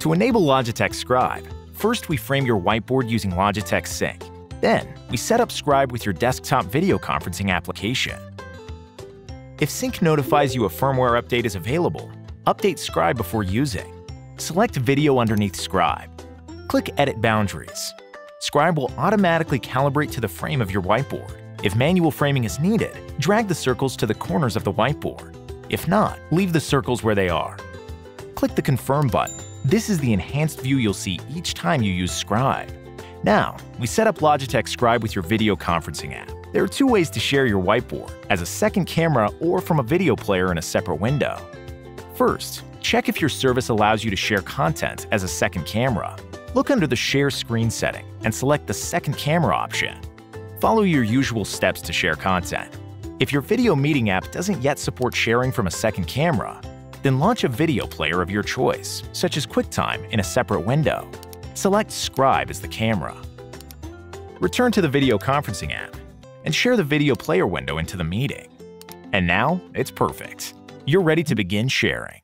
To enable Logitech Scribe, first we frame your whiteboard using Logitech Sync. Then, we set up Scribe with your desktop video conferencing application. If Sync notifies you a firmware update is available, update Scribe before using. Select Video underneath Scribe. Click Edit Boundaries. Scribe will automatically calibrate to the frame of your whiteboard. If manual framing is needed, drag the circles to the corners of the whiteboard. If not, leave the circles where they are. Click the Confirm button. This is the enhanced view you'll see each time you use Scribe. Now, we set up Logitech Scribe with your video conferencing app. There are two ways to share your whiteboard, as a second camera or from a video player in a separate window. First, check if your service allows you to share content as a second camera. Look under the Share Screen setting and select the second camera option. Follow your usual steps to share content. If your video meeting app doesn't yet support sharing from a second camera, then launch a video player of your choice, such as QuickTime, in a separate window. Select Scribe as the camera. Return to the video conferencing app and share the video player window into the meeting. And now it's perfect. You're ready to begin sharing.